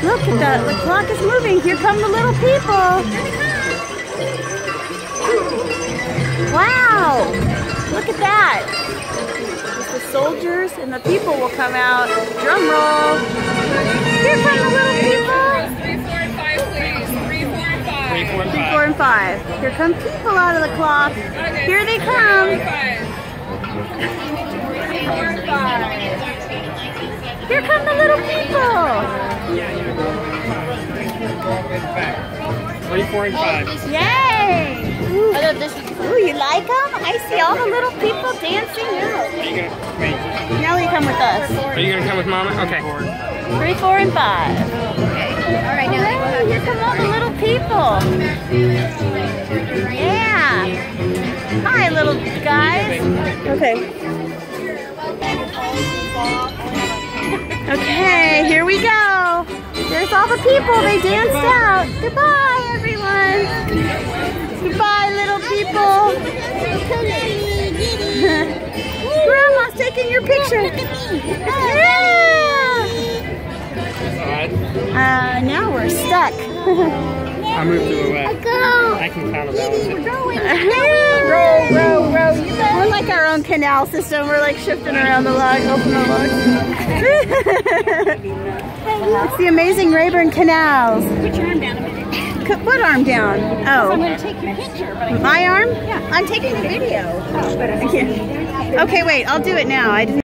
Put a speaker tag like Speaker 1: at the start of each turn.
Speaker 1: Look at that. The clock is moving. Here come the little people. Wow. Look at that. The soldiers and the people will come out. Drum roll. Here come the little people.
Speaker 2: Three, four, and five, please. Three, four, and five.
Speaker 3: Three, four, and
Speaker 1: Three, four, and five. Here come people out of the clock.
Speaker 2: Okay.
Speaker 1: Here they come.
Speaker 2: Three, four, and five.
Speaker 1: Here come the little people.
Speaker 3: Three, four, and five.
Speaker 1: Yay! Ooh, Ooh, you like them? I see all the little people dancing out.
Speaker 3: Are you gonna wait?
Speaker 1: Now you come with us.
Speaker 3: Are you gonna come with Mama? Okay.
Speaker 1: Three, four, and five. All right, now here come all the little people. Yeah. Hi, little guys. Okay. Okay, here we go. All the people. They danced out. Goodbye, everyone. Goodbye, little people. Grandma's taking your picture. Yeah. Uh, now we're stuck.
Speaker 3: I'll move to the left.
Speaker 1: Go.
Speaker 3: I can counterbalance it.
Speaker 1: row, row, row. We're like our own canal system. We're like shifting around the log, open the log. it's the amazing Rayburn canals.
Speaker 4: Put your arm down a minute.
Speaker 1: What arm down? Oh.
Speaker 4: I'm
Speaker 1: Oh,
Speaker 4: going to take your picture, but I
Speaker 1: my arm? Yeah. I'm taking the video.
Speaker 4: Oh, can't.
Speaker 1: Okay, wait. I'll do it now. I didn't.